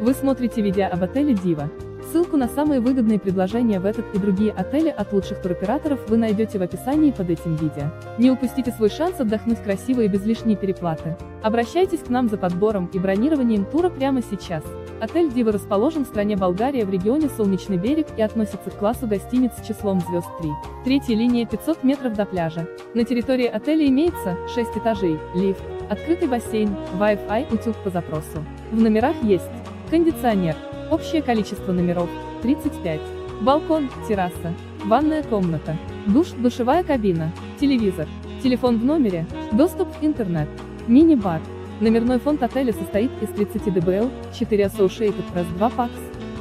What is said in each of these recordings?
Вы смотрите видео об отеле Дива. Ссылку на самые выгодные предложения в этот и другие отели от лучших туроператоров вы найдете в описании под этим видео. Не упустите свой шанс отдохнуть красиво и без лишней переплаты. Обращайтесь к нам за подбором и бронированием тура прямо сейчас. Отель Дива расположен в стране Болгария в регионе Солнечный берег и относится к классу гостиниц с числом звезд 3. Третья линия 500 метров до пляжа. На территории отеля имеется 6 этажей, лифт, открытый бассейн, Wi-Fi, утюг по запросу. В номерах есть кондиционер, Общее количество номеров – 35. Балкон, терраса, ванная комната, душ, душевая кабина, телевизор, телефон в номере, доступ в интернет, мини-бар. Номерной фонд отеля состоит из 30 ДБЛ, 4 Associated Press 2 PAX.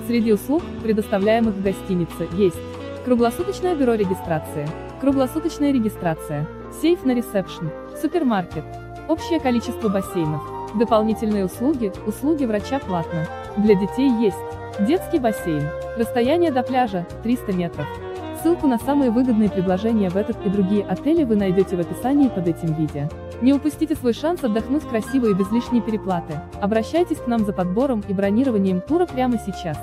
Среди услуг, предоставляемых в гостинице, есть круглосуточное бюро регистрации, круглосуточная регистрация, сейф на ресепшн, супермаркет, общее количество бассейнов, дополнительные услуги, услуги врача платно. Для детей есть детский бассейн. Расстояние до пляжа – 300 метров. Ссылку на самые выгодные предложения в этот и другие отели вы найдете в описании под этим видео. Не упустите свой шанс отдохнуть красиво и без лишней переплаты. Обращайтесь к нам за подбором и бронированием тура прямо сейчас.